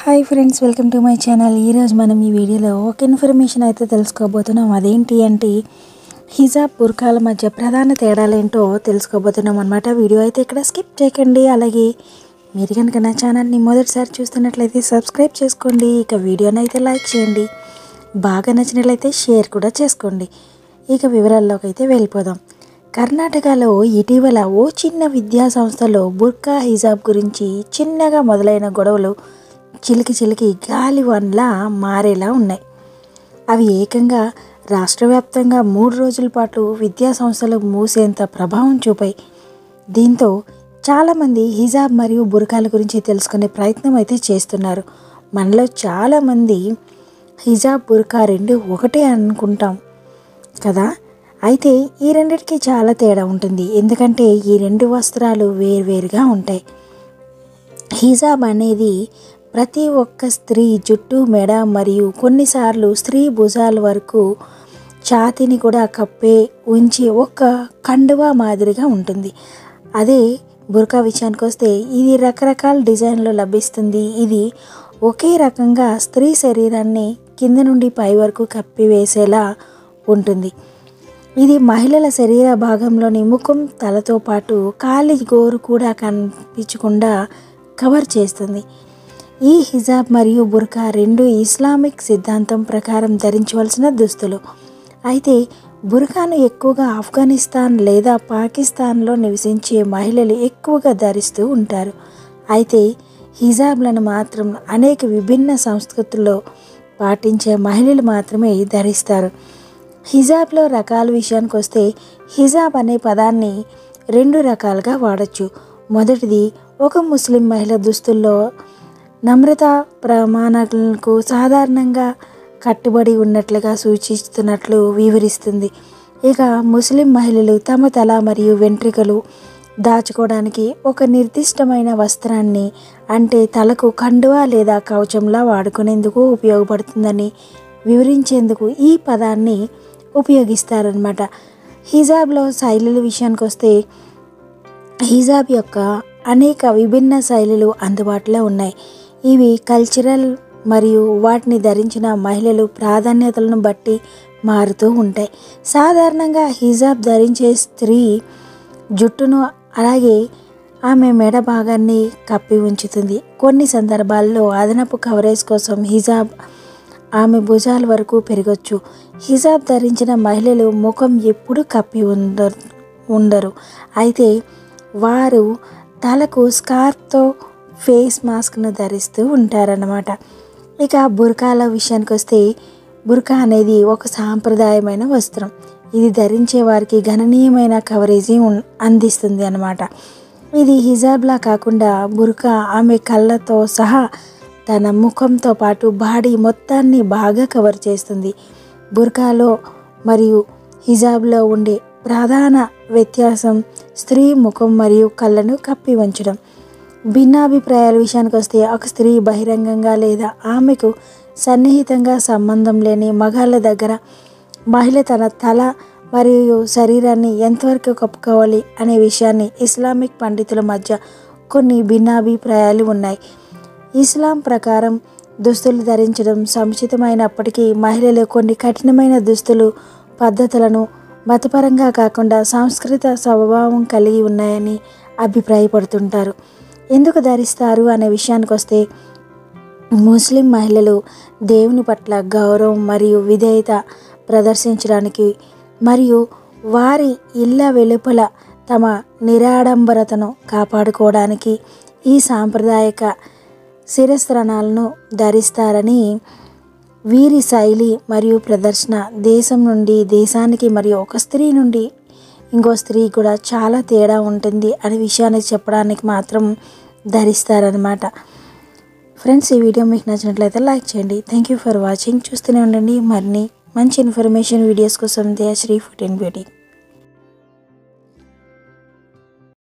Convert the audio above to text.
Hi friends welcome to my channel. ఈరోజు మనం ఈ వీడియోలో ఒక ఇన్ఫర్మేషన్ అయితే తెలుసుకోబోతున్నాం. అదేంటి అంటే హిజాబ్ బుర్ఖాల మధ్య ప్రధాన తేడాలేంటో తెలుసుకోబోతున్నాం అనమాట వీడియో అయితే ఇక్కడ స్కిప్ చేయకండి. అలాగే మీరు కనుక నా ఛానల్ని మొదటిసారి చూస్తున్నట్లయితే సబ్స్క్రైబ్ చేసుకోండి. ఇక వీడియోని అయితే లైక్ చేయండి. బాగా నచ్చినట్లయితే షేర్ కూడా చేసుకోండి. ఇక వివరాల్లోకి అయితే వెళ్ళిపోదాం. కర్ణాటకలో ఇటీవల ఓ చిన్న విద్యా సంస్థలో బుర్కా హిజాబ్ గురించి చిన్నగా మొదలైన గొడవలు చిలికి చిలికి గాలి వన్లా మారేలా ఉన్నాయి. అవి ఏకంగా రాష్ట్ర వ్యాప్తంగా మూడు రోజుల పాటు విద్యా సంస్థలు మూసేంత ప్రభావం చూపాయి. దీంతో చాలామంది హిజాబ్ మరియు బురకాల గురించి తెలుసుకునే ప్రయత్నం అయితే చేస్తున్నారు. మనలో చాలామంది హిజాబ్ బురకా రెండు ఒకటే అనుకుంటాం కదా? అయితే ఈ రెండిటికి చాలా తేడా ఉంటుంది. ఎందుకంటే ఈ రెండు వస్త్రాలు వేరువేరుగా ఉంటాయి. హిజాబ్ అనేది ప్రతి ఒక్క స్త్రీ జుట్టు మెడ మరియు కొన్నిసార్లు స్త్రీ భుజాల వరకు ఛాతిని కూడా కప్పే ఉంచి ఒక కండువా మాదిరిగా ఉంటుంది. అదే బుర్కా విషయానికి వస్తే ఇది రకరకాల డిజైన్లో లభిస్తుంది. ఇది ఒకే రకంగా స్త్రీ శరీరాన్ని కింద నుండి పై వరకు కప్పివేసేలా ఉంటుంది. ఇది మహిళల శరీర భాగంలోని ముఖం తలతో పాటు కాలి గోరు కూడా కనిపించకుండా కవర్ చేస్తుంది. ఈ హిజాబ్ మరియు బుర్కా రెండు ఇస్లామిక్ సిద్ధాంతం ప్రకారం ధరించవలసిన దుస్తులు. అయితే బుర్కాను ఎక్కువగా ఆఫ్ఘనిస్తాన్ లేదా పాకిస్తాన్లో నివసించే మహిళలు ఎక్కువగా ధరిస్తూ ఉంటారు. అయితే హిజాబ్లను మాత్రం అనేక విభిన్న సంస్కృతుల్లో పాటించే మహిళలు మాత్రమే ధరిస్తారు. హిజాబ్లో రకాల విషయానికి వస్తే హిజాబ్ అనే పదాన్ని రెండు రకాలుగా వాడచ్చు. మొదటిది ఒక ముస్లిం మహిళ దుస్తుల్లో నమ్రత ప్రమాణాలకు సాధారణంగా కట్టుబడి ఉన్నట్లుగా సూచిస్తున్నట్లు వివరిస్తుంది. ఇక ముస్లిం మహిళలు తమ తల మరియు వెంట్రుకలు దాచుకోవడానికి ఒక నిర్దిష్టమైన వస్త్రాన్ని అంటే తలకు కండువా లేదా కవచంలా వాడుకునేందుకు ఉపయోగపడుతుందని వివరించేందుకు ఈ పదాన్ని ఉపయోగిస్తారనమాట హిజాబ్లో శైలుల విషయానికి వస్తే హిజాబ్ యొక్క అనేక విభిన్న శైలులు అందుబాటులో ఉన్నాయి. ఇవి కల్చరల్ మరియు వాటిని ధరించిన మహిళలు ప్రాధాన్యతలను బట్టి మారుతూ ఉంటాయి. సాధారణంగా హిజాబ్ ధరించే స్త్రీ జుట్టును అలాగే ఆమె మెడ భాగాన్ని కప్పి ఉంచుతుంది. కొన్ని సందర్భాల్లో అదనపు కవరేజ్ కోసం హిజాబ్ ఆమె భుజాల వరకు పెరగచ్చు. హిజాబ్ ధరించిన మహిళలు ముఖం ఎప్పుడు కప్పి ఉండ ఉండరు. అయితే వారు తలకు స్కార్ఫ్తో ఫేస్ మాస్క్ను ధరిస్తూ ఉంటారన్నమాట. ఇక బురకాల విషయానికి వస్తే బుర్కా అనేది ఒక సాంప్రదాయమైన వస్త్రం. ఇది ధరించే వారికి గణనీయమైన కవరేజీ ఉన్- అందిస్తుంది అన్నమాట. ఇది హిజాబ్లా కాకుండా బుర్కా ఆమె కళ్ళతో సహా తన ముఖంతో పాటు బాడీ మొత్తాన్ని బాగా కవర్ చేస్తుంది. బుర్కాలో మరియు హిజాబ్లో ఉండే ప్రధాన వ్యత్యాసం స్త్రీ ముఖం మరియు కళ్ళను కప్పి ఉంచడం భిన్నాభిప్రాయాల విషయానికి వస్తే ఒక స్త్రీ బహిరంగంగా లేదా ఆమెకు సన్నిహితంగా సంబంధం లేని మగాళ్ళ దగ్గర మహిళ తన తల మరియు శరీరాన్ని ఎంతవరకు కప్పుకోవాలి అనే విషయాన్ని ఇస్లామిక్ పండితుల మధ్య కొన్ని భిన్నాభిప్రాయాలు ఉన్నాయి. ఇస్లాం ప్రకారం దుస్తులు ధరించడం సముచితమైనప్పటికీ మహిళలు కొన్ని కఠినమైన దుస్తులు పద్ధతులను మతపరంగా కాకుండా సాంస్కృతిక స్వభావం కలిగి ఉన్నాయని అభిప్రాయపడుతుంటారు. ఎందుకు ధరిస్తారు అనే విషయానికి వస్తే ముస్లిం మహిళలు దేవుని పట్ల గౌరవం మరియు విధేయత ప్రదర్శించడానికి మరియు వారి ఇళ్ళ వెలుపల తమ నిరాడంబరతను కాపాడుకోవడానికి ఈ సాంప్రదాయక శిరస్త్రణాలను ధరిస్తారని వీరి శైలి మరియు ప్రదర్శన దేశం నుండి దేశానికి మరియు ఒక స్త్రీ నుండి ఇంకో స్త్రీ కూడా చాలా తేడా ఉంటుంది అనే విషయాన్ని చెప్పడానికి మాత్రం ధరిస్తారనమాట ఫ్రెండ్స్ ఈ వీడియో మీకు నచ్చినట్లయితే లైక్ చేయండి. థ్యాంక్ యూ ఫర్ వాచింగ్ చూస్తూనే ఉండండి. మరిన్ని మంచి ఇన్ఫర్మేషన్ వీడియోస్ కోసం దయాశ్రీ ఫుడ్ అండ్ బ్యూటీ.